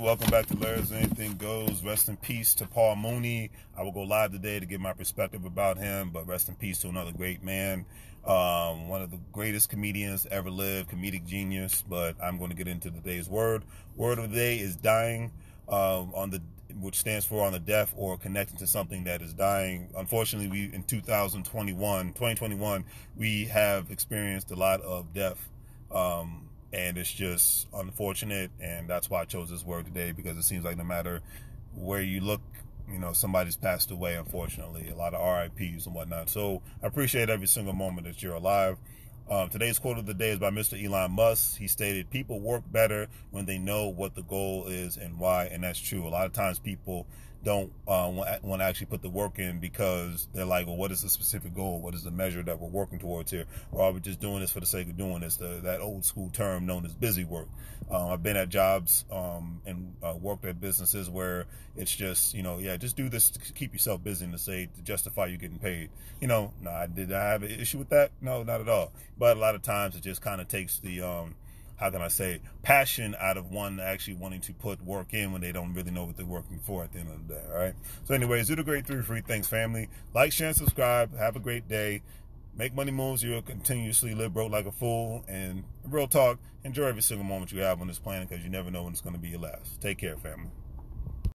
Welcome back to Larry's Anything Goes. Rest in peace to Paul Mooney. I will go live today to give my perspective about him, but rest in peace to another great man. Um, one of the greatest comedians ever lived, comedic genius. But I'm going to get into today's word. Word of the day is dying. Um, on the which stands for on the deaf or connecting to something that is dying. Unfortunately, we in 2021, 2021, we have experienced a lot of death. Um, and it's just unfortunate and that's why i chose this word today because it seems like no matter where you look you know somebody's passed away unfortunately a lot of rips and whatnot so i appreciate every single moment that you're alive um, today's quote of the day is by Mr. Elon Musk. He stated, People work better when they know what the goal is and why. And that's true. A lot of times people don't uh, want to actually put the work in because they're like, well, what is the specific goal? What is the measure that we're working towards here? Or are we just doing this for the sake of doing this? The, that old school term known as busy work. Uh, I've been at jobs um, and uh, worked at businesses where it's just, you know, yeah, just do this to keep yourself busy and to say to justify you getting paid. You know, no, I did I have an issue with that? No, not at all. But a lot of times it just kind of takes the um, how can I say, passion out of one actually wanting to put work in when they don't really know what they're working for at the end of the day. All right. So, anyways, do the great three free things, family. Like, share, and subscribe. Have a great day. Make money moves. You'll continuously live broke like a fool. And real talk, enjoy every single moment you have on this planet because you never know when it's going to be your last. Take care, family.